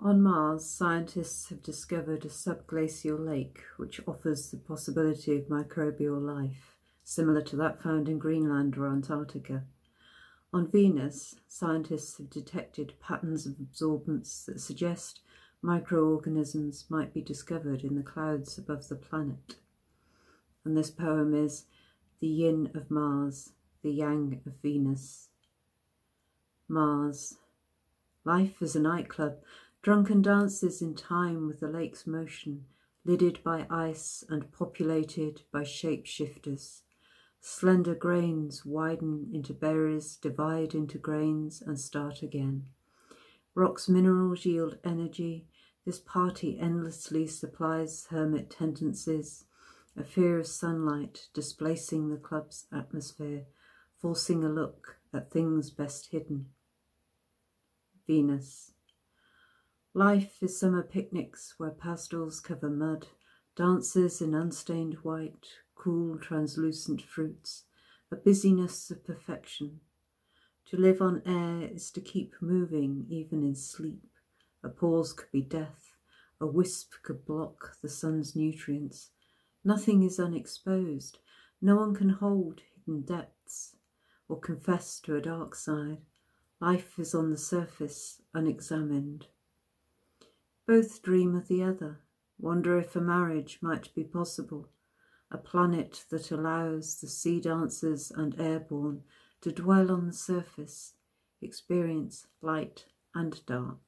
On Mars, scientists have discovered a subglacial lake which offers the possibility of microbial life, similar to that found in Greenland or Antarctica. On Venus, scientists have detected patterns of absorbance that suggest microorganisms might be discovered in the clouds above the planet. And this poem is The Yin of Mars, the Yang of Venus. Mars. Life is a nightclub Drunken dances in time with the lake's motion, lidded by ice and populated by shapeshifters. Slender grains widen into berries, divide into grains, and start again. Rock's minerals yield energy. This party endlessly supplies hermit tendencies, a fear of sunlight displacing the club's atmosphere, forcing a look at things best hidden. Venus. Life is summer picnics where pastels cover mud, dances in unstained white, cool translucent fruits, a busyness of perfection. To live on air is to keep moving even in sleep. A pause could be death, a wisp could block the sun's nutrients. Nothing is unexposed, no one can hold hidden depths or confess to a dark side. Life is on the surface, unexamined. Both dream of the other, wonder if a marriage might be possible, a planet that allows the sea dancers and airborne to dwell on the surface, experience light and dark.